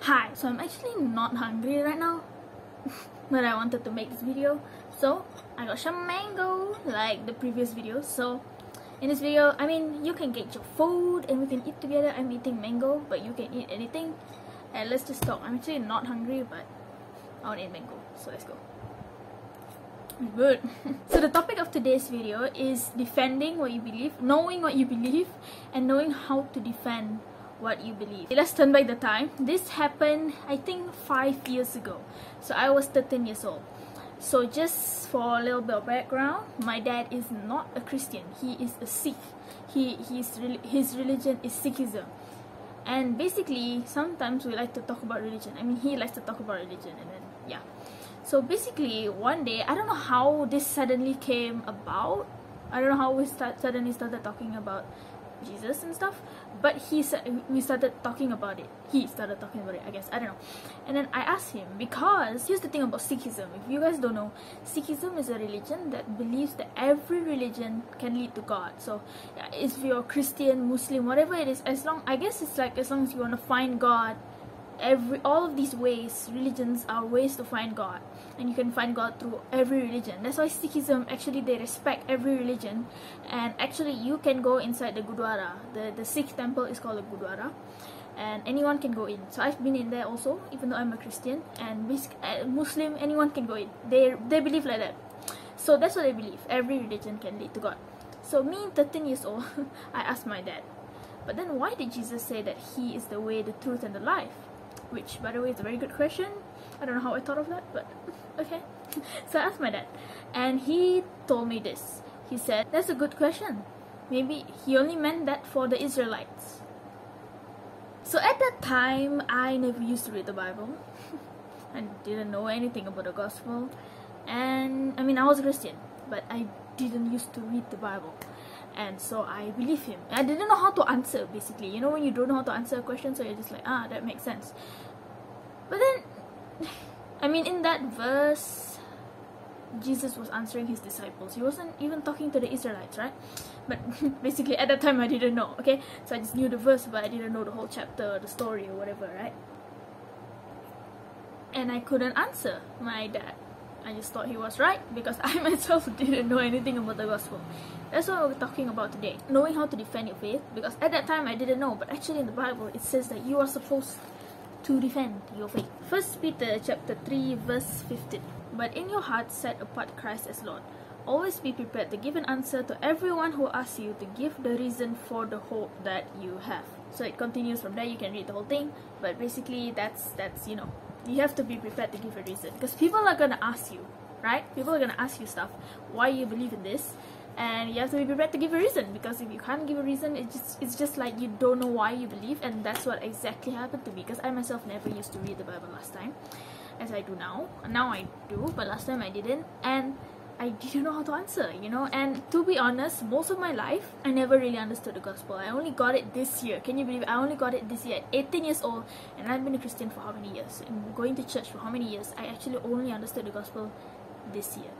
Hi, so I'm actually not hungry right now, but I wanted to make this video. So I got some mango like the previous video. So in this video, I mean, you can get your food and we can eat together. I'm eating mango, but you can eat anything. And let's just talk. I'm actually not hungry, but I want to eat mango. So let's go. Good. so the topic of today's video is defending what you believe, knowing what you believe, and knowing how to defend what you believe. Let's turn back the time. This happened, I think, five years ago. So I was 13 years old. So just for a little bit of background, my dad is not a Christian. He is a Sikh. He his his religion is Sikhism. And basically, sometimes we like to talk about religion. I mean, he likes to talk about religion, and then yeah. So basically, one day I don't know how this suddenly came about. I don't know how we start suddenly started talking about Jesus and stuff. But he said we started talking about it. He started talking about it, I guess. I don't know. And then I asked him because here's the thing about Sikhism. If you guys don't know, Sikhism is a religion that believes that every religion can lead to God. So if you're Christian, Muslim, whatever it is, as long I guess it's like as long as you want to find God every all of these ways religions are ways to find god. And you can find god through every religion. That's why sikhism actually they respect every religion. And actually you can go inside the gurdwara. The the sikh temple is called a gurdwara. And anyone can go in. So i've been in there also even though i'm a christian. And uh, muslim anyone can go in. They they believe like that. So that's what they believe. Every religion can lead to god. So me 13 years old i asked my dad. But then why did jesus say that he is the way the truth and the life which by the way is a very good question. I don't know how I thought of that but okay. So I asked my dad and he told me this. He said that's a good question. Maybe he only meant that for the Israelites. So at that time I never used to read the Bible. I didn't know anything about the gospel. And I mean I was a Christian but I didn't used to read the Bible and so I believe him. I didn't know how to answer basically. You know when you don't know how to answer a question, so you're just like, ah, that makes sense. But then, I mean, in that verse, Jesus was answering his disciples. He wasn't even talking to the Israelites, right? But basically, at that time, I didn't know. Okay, so I just knew the verse, but I didn't know the whole chapter, the story, or whatever, right? And I couldn't answer my dad. I just thought he was right because I myself didn't know anything about the gospel. That's what we're talking about today. Knowing how to defend your faith. Because at that time I didn't know, but actually in the Bible it says that you are supposed to defend your faith. First Peter chapter 3 verse 15. But in your heart set apart Christ as Lord. Always be prepared to give an answer to everyone who asks you to give the reason for the hope that you have. So it continues from there. You can read the whole thing, but basically that's that's you know you have to be prepared to give a reason because people are gonna ask you, right? People are gonna ask you stuff. Why you believe in this? And you have to be prepared to give a reason because if you can't give a reason, it's just it's just like you don't know why you believe, and that's what exactly happened to me. Because I myself never used to read the Bible last time, as I do now. Now I do, but last time I didn't, and I didn't know how to answer, you know. And to be honest, most of my life, I never really understood the gospel. I only got it this year. Can you believe it? I only got it this year at 18 years old, and I've been a Christian for how many years? And going to church for how many years? I actually only understood the gospel this year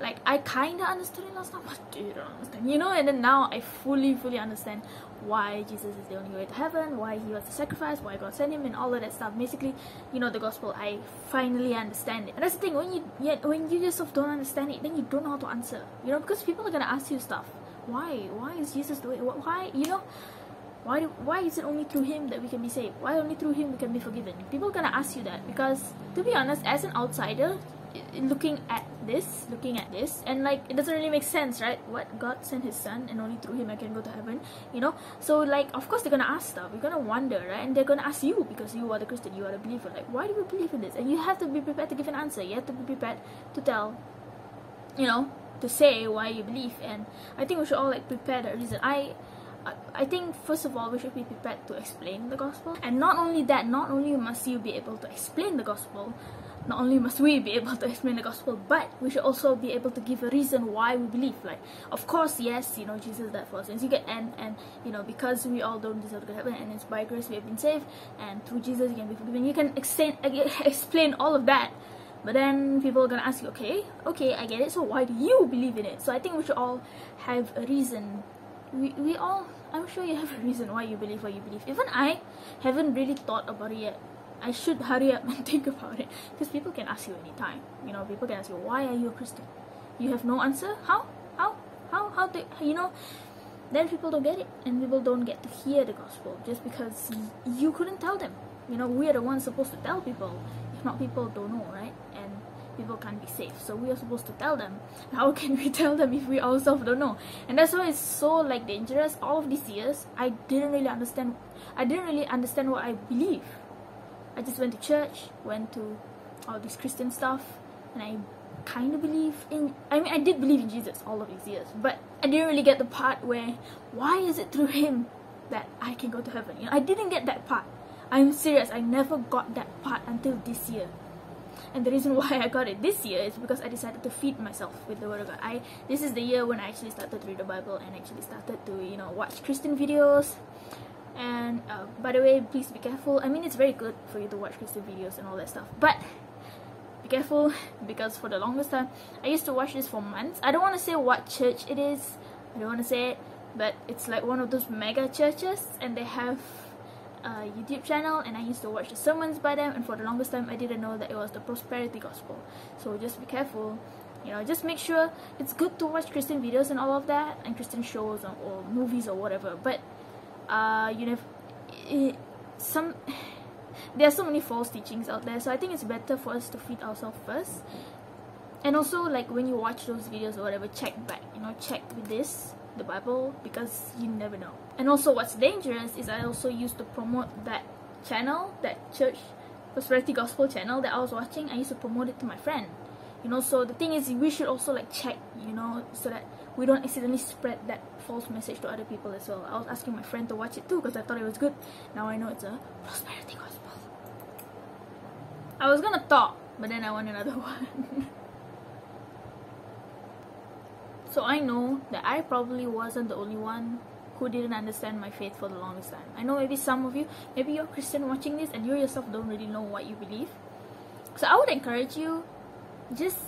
like I kinda understood it last time, but you don't understand, you know. And then now I fully, fully understand why Jesus is the only way to heaven, why he was the sacrifice, why God sent him, and all of that stuff. Basically, you know, the gospel. I finally understand it, and that's the thing. When you yet when you yourself don't understand it, then you don't know how to answer. You know, because people are gonna ask you stuff. Why? Why is Jesus way? Why? You know. Why, why is it only through him that we can be saved? Why only through him we can be forgiven? People are gonna ask you that because, to be honest, as an outsider, looking at this looking at this and like it doesn't really make sense right? What god sent his son and only through him i can go to heaven you know? So like of course they're gonna ask stuff. You're gonna wonder right? And they're gonna ask you because you are the christian you are the believer. Like why do you believe in this? And you have to be prepared to give an answer. You have to be prepared to tell you know to say why you believe. And i think we should all like prepare that reason. I I think first of all we should be prepared to explain the gospel. And not only that not only must you be able to explain the gospel not only must we be able to explain the gospel, but we should also be able to give a reason why we believe. Like, of course, yes, you know, Jesus died for us and You get and and you know because we all don't deserve to go to heaven, and it's by grace we have been saved, and through Jesus you can be forgiven. You can explain explain all of that, but then people are gonna ask you, okay, okay, I get it. So why do you believe in it? So I think we should all have a reason. We we all. I'm sure you have a reason why you believe what you believe. Even I haven't really thought about it yet I should hurry up and think about it because people can ask you anytime. You know, people can ask you, why are you a Christian? You have no answer? How? How? How? How? Do, you know, then people don't get it and people don't get to hear the gospel just because you couldn't tell them. You know, we are the ones supposed to tell people. If not, people don't know, right? And people can't be safe. So we are supposed to tell them. How can we tell them if we ourselves don't know? And that's why it's so like dangerous. All of these years, I didn't really understand. I didn't really understand what I believe. I just went to church, went to all this Christian stuff, and I kind of believe in. I mean, I did believe in Jesus all of these years, but I didn't really get the part where why is it through him that I can go to heaven? You know, I didn't get that part. I'm serious. I never got that part until this year. And the reason why I got it this year is because I decided to feed myself with the Word of God. I this is the year when I actually started to read the Bible and actually started to you know watch Christian videos. And uh, by the way, please be careful. I mean, it's very good for you to watch Christian videos and all that stuff, but be careful because for the longest time, I used to watch this for months. I don't want to say what church it is. I don't want to say it, but it's like one of those mega churches, and they have uh, YouTube channel and I used to watch the sermons by them and for the longest time I didn't know that it was the prosperity gospel so just be careful you know just make sure it's good to watch Christian videos and all of that and Christian shows or, or movies or whatever but uh, you know some there are so many false teachings out there so I think it's better for us to feed ourselves first and also like when you watch those videos or whatever check back you know check with this the Bible because you never know. And also what's dangerous is I also used to promote that channel, that church prosperity gospel channel that I was watching, I used to promote it to my friend. You know, so the thing is we should also like check, you know, so that we don't accidentally spread that false message to other people as well. I was asking my friend to watch it too because I thought it was good. Now I know it's a prosperity gospel. I was gonna talk, but then I want another one. So I know that I probably wasn't the only one who didn't understand my faith for the longest time. I know maybe some of you, maybe you're Christian watching this and you yourself don't really know what you believe. So I would encourage you, just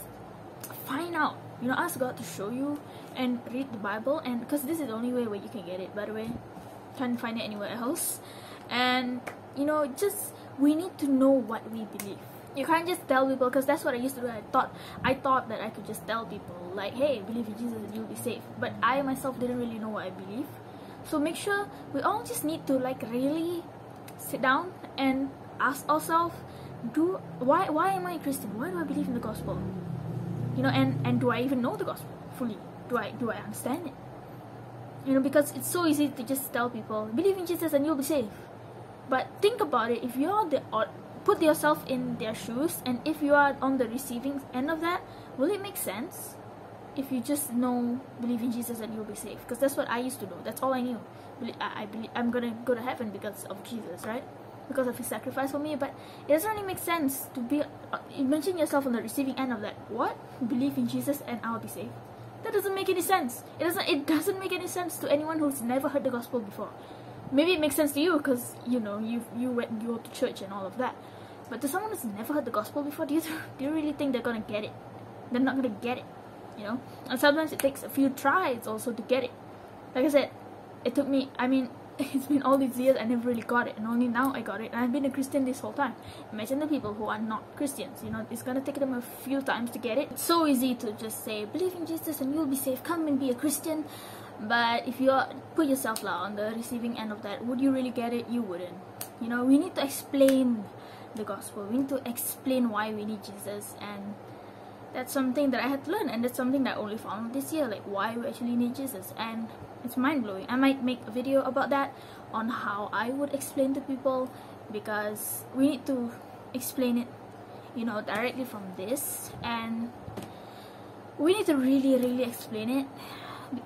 find out. You know, ask God to show you and read the Bible and because this is the only way where you can get it, by the way. Can't find it anywhere else. And you know, just we need to know what we believe you can't just tell people because that's what I used to do. I thought I thought that I could just tell people like, hey, believe in Jesus and you'll be safe. But I myself didn't really know what I believe. So make sure we all just need to like really sit down and ask ourselves, do why why am I a Christian? Why do I believe in the gospel? You know, and and do I even know the gospel fully? Do I do I understand it? You know, because it's so easy to just tell people believe in Jesus and you'll be safe. But think about it. If you're the put yourself in their shoes and if you are on the receiving end of that will it make sense if you just know believe in jesus and you'll be safe because that's what i used to do. That's all i knew. I, I believe i'm gonna go to heaven because of jesus right? Because of his sacrifice for me. But it doesn't really make sense to be uh, imagine yourself on the receiving end of that. What? Believe in jesus and i'll be safe that doesn't make any sense it doesn't it doesn't make any sense to anyone who's never heard the gospel before maybe it makes sense to you because you know you you went you go to church and all of that but to someone who's never heard the gospel before, do you, do you really think they're gonna get it? They're not gonna get it, you know? And sometimes it takes a few tries also to get it. Like I said, it took me, I mean, it's been all these years I never really got it, and only now I got it. And I've been a Christian this whole time. Imagine the people who are not Christians, you know, it's gonna take them a few times to get it. It's so easy to just say, believe in Jesus and you'll be safe, come and be a Christian. But if you put yourself lah on the receiving end of that, would you really get it? You wouldn't. You know, we need to explain the gospel. We need to explain why we need Jesus and that's something that I had to learn and that's something that I only found this year, like why we actually need Jesus and it's mind blowing. I might make a video about that on how I would explain to people because we need to explain it, you know, directly from this and we need to really really explain it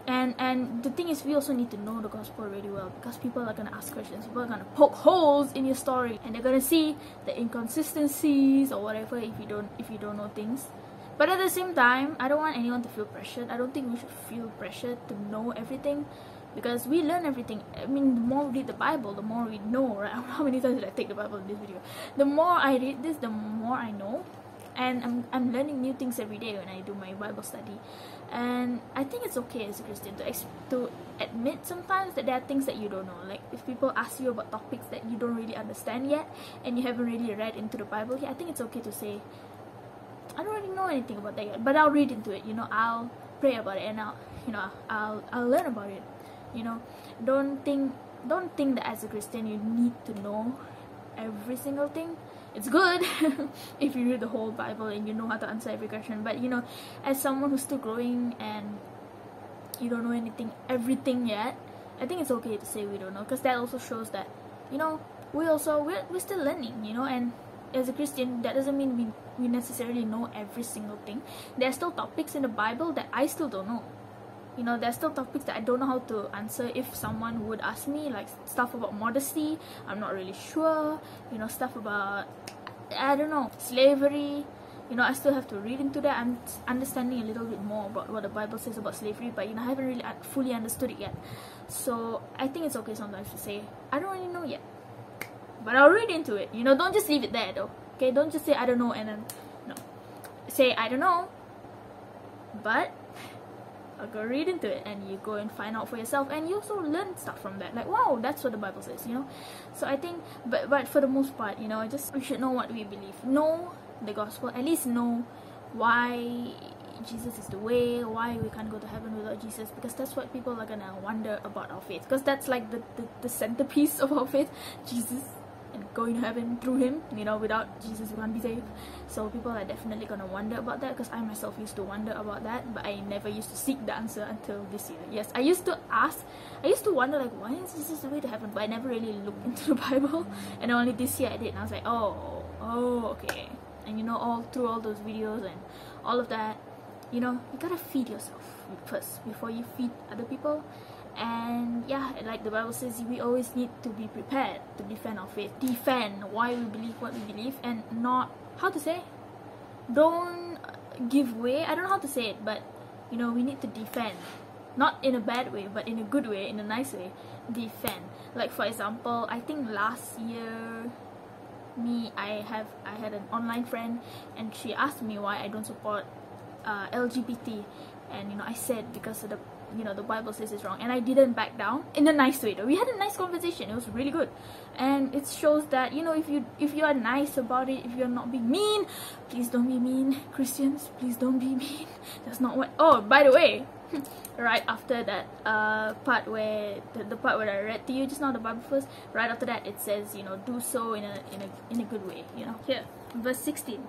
and and the thing is we also need to know the gospel really well because people are to ask questions people are to poke holes in your story and they're to see the inconsistencies or whatever if you don't if you don't know things but at the same time i don't want anyone to feel pressured. I don't think we should feel pressured to know everything because we learn everything. I mean the more we read the bible the more we know right? How many times did i take the bible in this video? The more i read this the more i know. And I'm, I'm learning new things every day when I do my Bible study. And I think it's okay as a Christian to to admit sometimes that there are things that you don't know. Like if people ask you about topics that you don't really understand yet and you haven't really read into the Bible yet I think it's okay to say I don't really know anything about that yet but I'll read into it you know I'll pray about it and I'll you know I'll I'll learn about it you know don't think don't think that as a Christian you need to know every single thing it's good if you read the whole Bible and you know how to answer every question. But you know, as someone who's still growing and you don't know anything, everything yet, I think it's okay to say we don't know because that also shows that you know we also we're, we're still learning. You know, and as a Christian, that doesn't mean we we necessarily know every single thing. There are still topics in the Bible that I still don't know. You know there's still topics that i don't know how to answer. If someone would ask me like stuff about modesty i'm not really sure. You know stuff about i don't know slavery. You know i still have to read into that. I'm understanding a little bit more about what the bible says about slavery but you know i haven't really fully understood it yet. So i think it's okay sometimes to say i don't really know yet but i'll read into it. You know don't just leave it there though. Okay don't just say i don't know and then no. Say i don't know but I'll go read into it and you go and find out for yourself and you also learn stuff from that. Like wow that's what the bible says you know? So i think but but for the most part you know I just we should know what we believe. Know the gospel. At least know why jesus is the way why we can't go to heaven without jesus because that's what people are gonna wonder about our faith because that's like the, the, the centerpiece of our faith jesus going to heaven through him you know without jesus we can't be saved so people are definitely gonna wonder about that because i myself used to wonder about that but i never used to seek the answer until this year. Yes i used to ask i used to wonder like why is jesus the way to heaven? But i never really looked into the bible. And only this year i did and i was like oh oh okay. And you know all through all those videos and all of that you know you gotta feed yourself first before you feed other people and yeah like the bible says we always need to be prepared to defend our faith. Defend why we believe what we believe and not how to say? Don't give way. I don't know how to say it but you know we need to defend. Not in a bad way but in a good way in a nice way. Defend. Like for example i think last year me i have i had an online friend and she asked me why i don't support uh, lgbt and you know i said because of the you know the bible says it's wrong and i didn't back down in a nice way though. We had a nice conversation. It was really good. And it shows that you know if you if you are nice about it if you're not being mean please don't be mean. Christians please don't be mean. That's not what oh by the way right after that uh part where the, the part where i read to you just now the bible first right after that it says you know do so in a in a in a good way you know here verse 16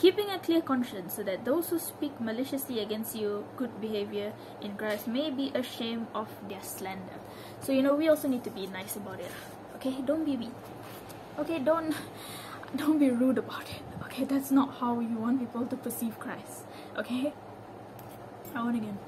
keeping a clear conscience so that those who speak maliciously against you good behavior in Christ may be ashamed of their slander. So you know we also need to be nice about it. Okay, don't be mean. Okay, don't don't be rude about it. Okay, that's not how you want people to perceive Christ. Okay? I want again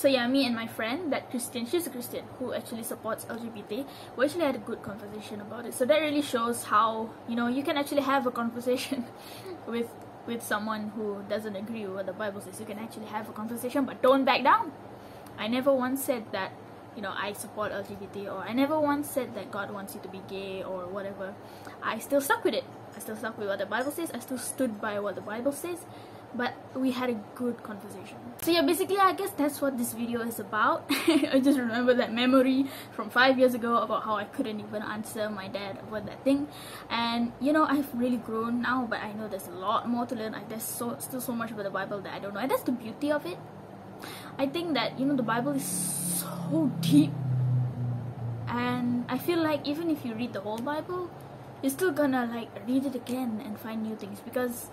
so yeah me and my friend that christian she's a christian who actually supports lgbt we actually had a good conversation about it. So that really shows how you know you can actually have a conversation with with someone who doesn't agree with what the bible says. You can actually have a conversation but don't back down. I never once said that you know i support lgbt or i never once said that god wants you to be gay or whatever. I still stuck with it. I still stuck with what the bible says. I still stood by what the bible says but we had a good conversation. So yeah basically i guess that's what this video is about. I just remember that memory from five years ago about how i couldn't even answer my dad about that thing. And you know i've really grown now but i know there's a lot more to learn. Like there's so still so much about the bible that i don't know. And that's the beauty of it. I think that you know the bible is so deep. And i feel like even if you read the whole bible you're still gonna like read it again and find new things because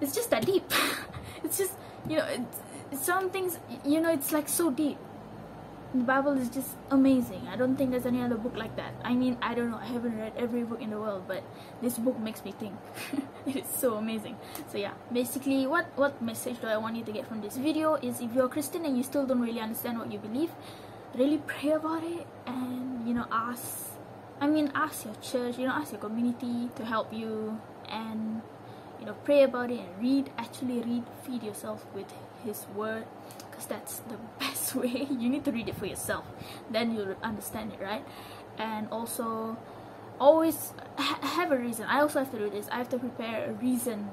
it's just that deep. It's just you know it's, some things you know it's like so deep. The bible is just amazing. I don't think there's any other book like that. I mean i don't know. I haven't read every book in the world but this book makes me think. It's so amazing. So yeah. Basically what what message do i want you to get from this video is if you're a christian and you still don't really understand what you believe really pray about it and you know ask i mean ask your church you know ask your community to help you and you know pray about it and read actually read feed yourself with his word because that's the best way. You need to read it for yourself. Then you'll understand it right? And also always ha have a reason. I also have to do this. I have to prepare a reason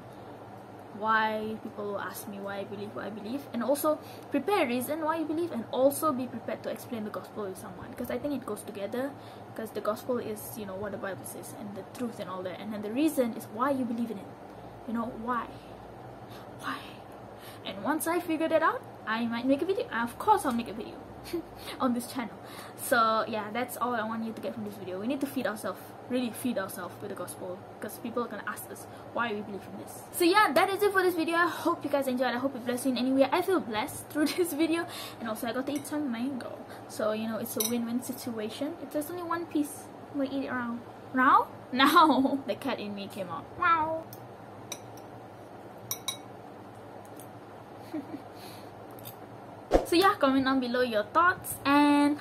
why people ask me why I believe what I believe. And also prepare a reason why you believe and also be prepared to explain the gospel to someone. Because I think it goes together because the gospel is you know what the Bible says and the truth and all that. And then the reason is why you believe in it you know why? Why? And once I figure that out I might make a video. Of course I'll make a video on this channel. So yeah that's all I want you to get from this video. We need to feed ourselves really feed ourselves with the gospel because people are gonna ask us why we believe in this. So yeah that is it for this video. I hope you guys enjoyed. I hope it blessed you in any way. I feel blessed through this video. And also i got to eat some mango. So you know it's a win-win situation. If there's only one piece we eat it around. Now? Now the cat in me came out. Wow so yeah comment down below your thoughts and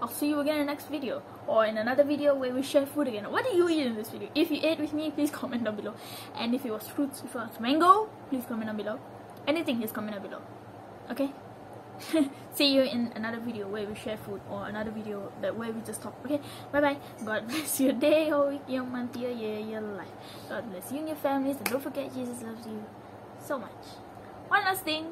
i'll see you again in the next video or in another video where we share food again. What do you eat in this video? If you ate with me please comment down below. And if it was fruits if it was mango please comment down below. Anything just comment down below. Okay? See you in another video where we share food or another video that where we just talk. Okay? Bye bye god bless your day oh, your week your month your year your life god bless you and your families. And don't forget jesus loves you so much. One last thing